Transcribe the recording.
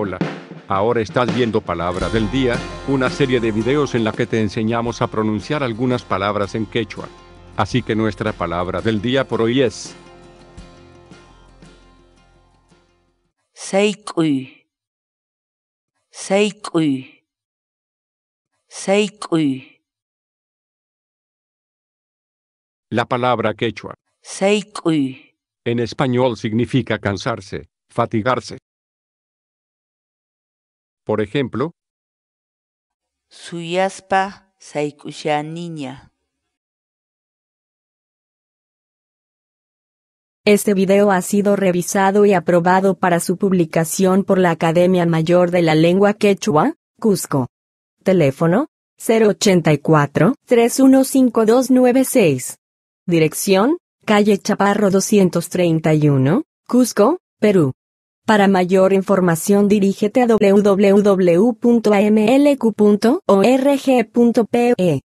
Hola. Ahora estás viendo Palabra del Día, una serie de videos en la que te enseñamos a pronunciar algunas palabras en quechua. Así que nuestra palabra del día por hoy es Seik'uy. Seik'uy. Seik'uy. la palabra quechua. Seik'uy. En español significa cansarse, fatigarse. Por ejemplo, Suyaspa niña. Este video ha sido revisado y aprobado para su publicación por la Academia Mayor de la Lengua Quechua, Cusco. Teléfono 084-315296. Dirección, calle Chaparro 231, Cusco, Perú. Para mayor información dirígete a www.amlq.org.pe.